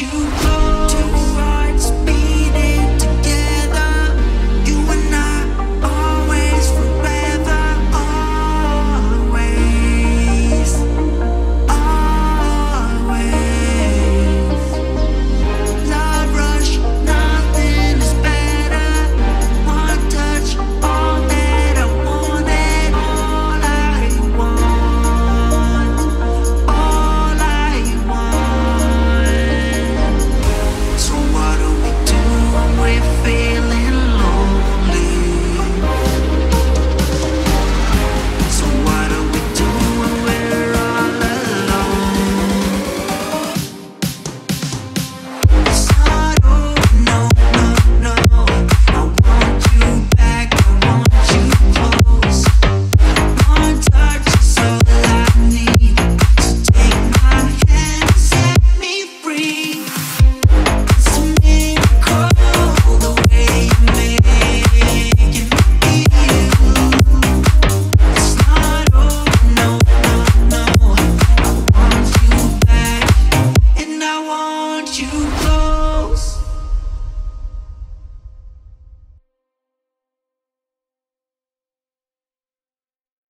you